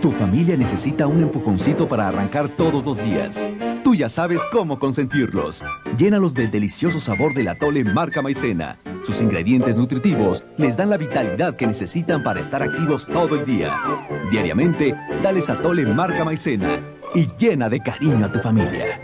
Tu familia necesita un empujoncito para arrancar todos los días. Tú ya sabes cómo consentirlos. Llénalos del delicioso sabor del atole marca maicena. Sus ingredientes nutritivos les dan la vitalidad que necesitan para estar activos todo el día. Diariamente, dales atole marca maicena y llena de cariño a tu familia.